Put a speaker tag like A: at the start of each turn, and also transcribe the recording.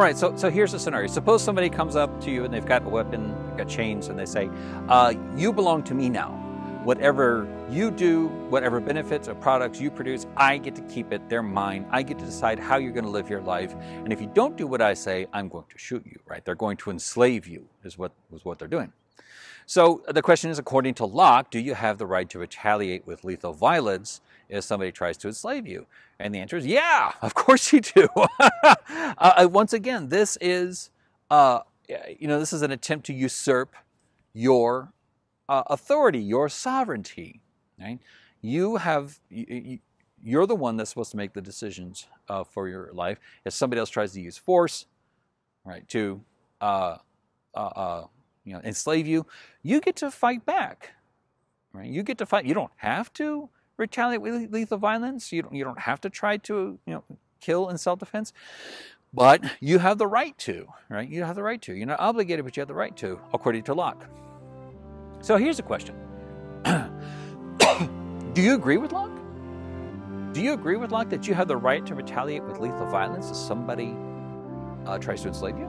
A: All right, so so here's the scenario. Suppose somebody comes up to you and they've got a weapon, got chains, and they say, uh, "You belong to me now. Whatever you do, whatever benefits or products you produce, I get to keep it. They're mine. I get to decide how you're going to live your life. And if you don't do what I say, I'm going to shoot you. Right? They're going to enslave you. Is what was what they're doing. So the question is, according to Locke, do you have the right to retaliate with lethal violence if somebody tries to enslave you? And the answer is, yeah, of course you do. uh, once again, this is, uh, you know, this is an attempt to usurp your uh, authority, your sovereignty. Right? You have, you, you're the one that's supposed to make the decisions uh, for your life. If somebody else tries to use force, right, to uh, uh, you know, enslave you, you get to fight back. Right? You get to fight. You don't have to retaliate with lethal violence. You don't, you don't have to try to you know kill in self-defense, but you have the right to. Right? You have the right to. You're not obligated, but you have the right to, according to Locke. So here's a question: Do you agree with Locke? Do you agree with Locke that you have the right to retaliate with lethal violence if somebody uh, tries to enslave you?